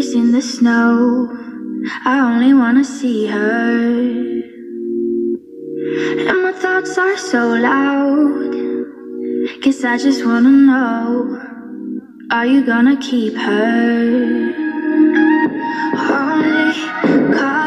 snow. I only wanna see her. And my thoughts are so loud. Guess I just wanna know Are you gonna keep her? Only call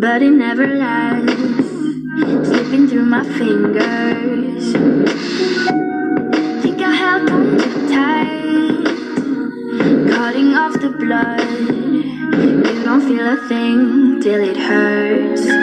but it never lasts. Slipping through my fingers. Think I held on too tight, cutting off the blood. You don't feel a thing till it hurts.